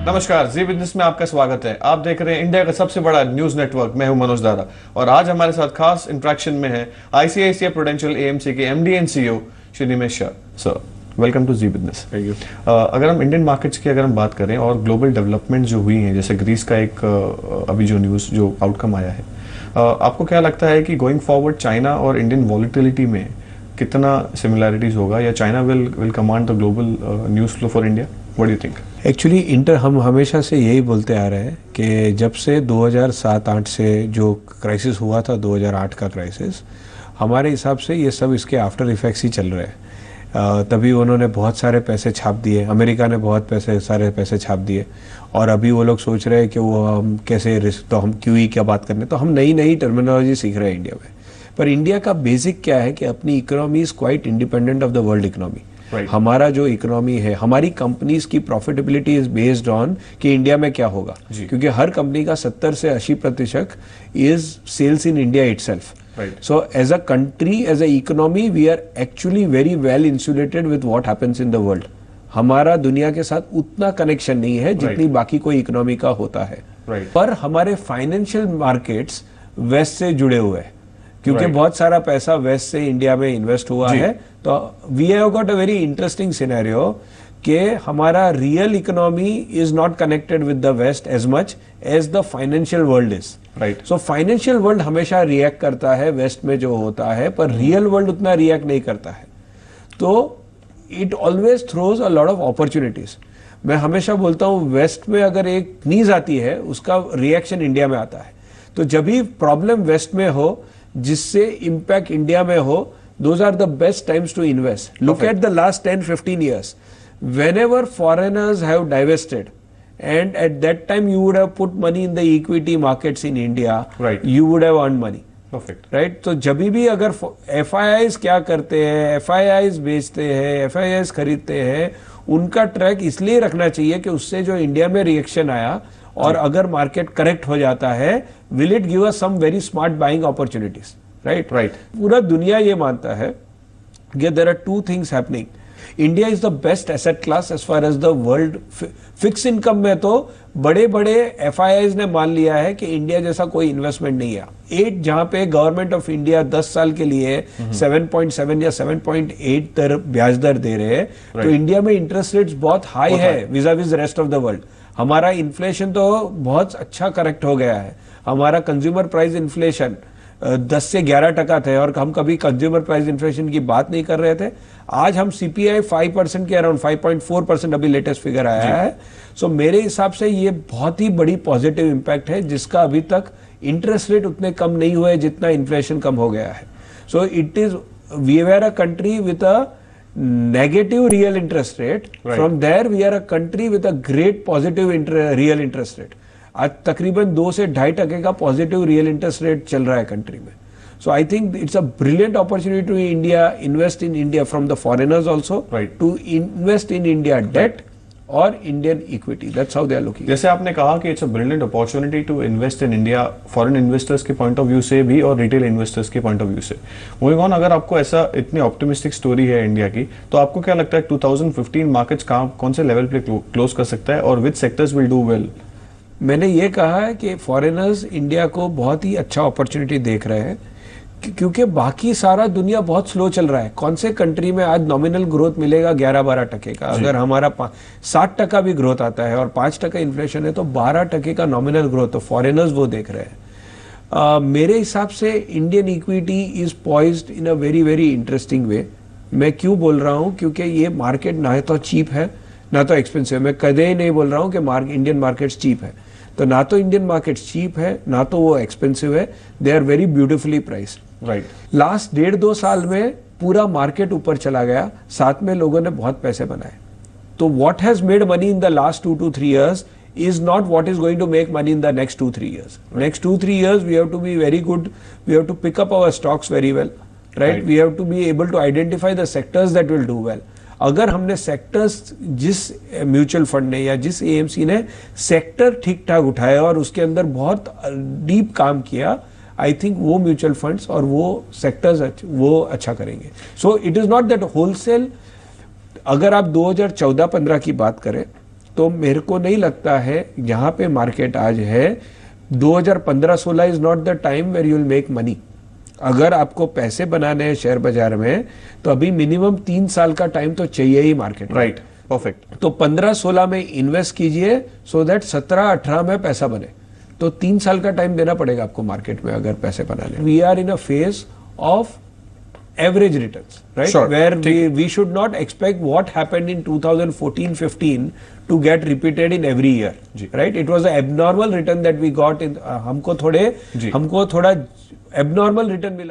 नमस्कार जी बिज़नेस में आपका स्वागत है। आप देख रहे हैं इंडिया का सबसे बड़ा न्यूज़ नेटवर्क। मैं हूँ मनोज दारा और आज हमारे साथ खास इंट्रैक्शन में है आईसीआईसीआई प्रोडेंशियल एएमसी के MD and CEO Shri Nimesh Shah sir welcome to Zee business thank you अगर हम इंडियन मार्केट्स की अगर हम बात करें और ग्लोबल डेवलपमेंट जो हुई है जैसे ग्रीस का एक अभी जो न्यूज़ जो आउटकम आया है आपको क्या लगता है कि गोइंग फॉरवर्ड चाइना और इंडियन वॉलिटिलिटी में कितना सिमिलैरिटीज होगा या China will will command the global news flow for India what do you think actually inter हम हमेशा से यही बोलते आ रहे हैं कि जब से 2007-8 से जो क्राइसिस हुआ था 2008 का क्राइसिस हमारे हिसाब से ये सब इसके आफ्टर इफेक्ट्स ही चल रहे हैं। तभी उन्होंने बहुत सारे पैसे छाप दिए, अमेरिका ने बहुत पैसे, सारे पैसे छाप दिए, और अभी वो लोग सोच रहे हैं कि वो हम कैसे रिस्क तो हम क्यों क्या बात करने तो हम नई नई टर्मिनोलॉजी सीख रहे हैं इंडिया में। पर इंडिया का बेसिक क्या है कि अपनी economy is quite independent of the world economy Right. हमारा जो इकोनॉमी है हमारी कंपनीज़ की प्रॉफिटेबिलिटी इज़ बेस्ड ऑन कि इंडिया में क्या होगा जी। क्योंकि हर कंपनी का 70 से 80 प्रतिशत is sales in India itself Right. so as a country as a economy we are actually very well insulated with what happens in the world हमारा दुनिया के साथ उतना कनेक्शन नहीं है जितनी Right. बाकी कोई इकोनॉमी का होता है Right. पर हमारे फाइनेंशियल मार्केट्स वेस्ट से जुड़े हुए हैं क्योंकि Right. बहुत सारा पैसा वेस्ट से इंडिया में इन्वेस्ट हुआ जी। है तो we have got a very interesting scenario कि हमारा real economy is not connected with the west as much as the financial world is Right. So financial world हमेशा रिएक्ट करता है वेस्ट में जो होता है पर रियल वर्ल्ड उतना रिएक्ट नहीं करता है तो it always throws a lot of opportunities मैं हमेशा बोलता हूँ वेस्ट में अगर एक नीज आती है उसका रिएक्शन इंडिया में आता है तो जब भी प्रॉब्लम वेस्ट में हो जिससे इम्पैक्ट इंडिया में हो those are the best times to invest look at the last ten fifteen years whenever foreigners have divested and at that time you would have put money in the equity markets in India Right. you would have earned money. Perfect right तो जब भी अगर F क्या करते हैं F बेचते हैं F खरीदते हैं उनका ट्रैक इसलिए रखना चाहिए कि उससे जो इंडिया में रिएक्शन आया और अगर मार्केट करेक्ट हो जाता है will it give us some very smart buying opportunities right right पूरा दुनिया ये मानता है कि there are two things happening India is the best asset class as far as the world fix income में तो बड़े बड़े एफ़ ने मान लिया है कि इंडिया जैसा कोई इन्वेस्टमेंट नहीं है। एट जहाँ पे गवर्नमेंट ऑफ़ इंडिया 10 साल के लिए 7.7 या 7.8 दर ब्याज दर दे रहे हैं right. तो इंडिया में इंटरेस्ट रेट्स बहुत हाई है vis-a-vis rest of the world हमारा इन्फ्लेशन तो बहुत अच्छा करेक्ट हो गया है। हमारा कंज्यूमर प्राइस इन्फ्लेशन दस से ग्यारह टका थे और हम कभी कंज्यूमर प्राइस इन्फ्लेशन की बात नहीं कर रहे थे। आज हम सीपीआई फाइव परसेंट के around five point four percent अभी लेटेस्ट फिगर आया है। सो मेरे हिसाब से ये बहुत ही बड़ी पॉजिटिव इम्पैक्ट है जिसका अभी तक इंटरेस्ट रेट उतने कम नहीं हुए जितना इन्फ्लेशन कम हो गया है। So it is we were a country with a negative real interest rate. Right. from there we are a country with a great positive inter, real interest rate. आज तकरीबन दो से ढाई टके का पॉजिटिव रियल इंटरेस्ट रेट चल रहा है कंट्री में। So I think it's a brilliant opportunity to India invest in India from the foreigners also Right. To invest in India debt और Indian equity that's how they are looking जैसे आपने कहा कि it's a brilliant opportunity to invest in India foreign investors के point of view से भी और retail investors के पॉइंट ऑफ़ व्यू से। मूविंग ऑन अगर आपको ऐसा इतनी ऑप्टिमिस्टिक स्टोरी है इंडिया की तो आपको क्या लगता है 2015 मार्केट्स कहाँ कौन से लेवल पे क्लोज कर सकता है और which sectors will do well मैंने ये कहा है कि फॉरेनर्स इंडिया को बहुत ही अच्छा अपॉर्चुनिटी देख रहे हैं क्योंकि बाकी सारा दुनिया बहुत स्लो चल रहा है। कौन से कंट्री में आज नॉमिनल ग्रोथ मिलेगा? 11-12 टके का। अगर हमारा साठ टका भी ग्रोथ आता है और पाँच टका इन्फ्लेशन है तो 12 टके का नॉमिनल ग्रोथ तो फॉरेनर्स वो देख रहे हैं। अ, मेरे हिसाब से Indian equity is poised in a very very interesting way मैं क्यों बोल रहा हूँ? क्योंकि ये मार्केट ना तो चीप है ना तो एक्सपेंसिव मैं कदे ही नहीं बोल रहा हूँ कि मार्क इंडियन मार्केट चीप है। तो ना तो इंडियन मार्केट चीप है ना तो वो एक्सपेंसिव है they are very beautifully priced right last डेढ़ दो साल में पूरा मार्केट ऊपर चला गया साथ में लोगों ने बहुत पैसे बनाए तो what has made money in the last two two three years is not what is going to make money in the next two three years right. next two three years we have to be very good we have to pick up our stocks very well right, Right. we have to be able to identify the sectors that will do well अगर हमने sectors जिस mutual fund ने या जिस AMC ने sector ठीक ठाक उठाया और उसके अंदर बहुत डीप काम किया आई थिंक वो म्यूचुअल फंड्स और वो सेक्टर्स वो अच्छा करेंगे। So it is not that wholesale अगर आप 2014-15 की बात करें तो मेरे को नहीं लगता है यहाँ पे मार्केट आज है 2015-16 is not the time where you will make money अगर आपको पैसे बनाने हैं शेयर बाज़ार में तो अभी मिनिमम तीन साल का टाइम तो चाहिए ही मार्केट राइट परफेक्ट तो पंद्रह सोलह में इन्वेस्ट कीजिए सो देट सत्रह अठारह में पैसा बने। तो तीन साल का टाइम देना पड़ेगा आपको मार्केट में अगर पैसे बनाने we are in a phase of average return right where we should not expect what happen in two thousand fourteen fifteen to get repeated in every year right it was abnormal return that we got in हमको थोड़े हमको थोड़ा abnormal return मिला।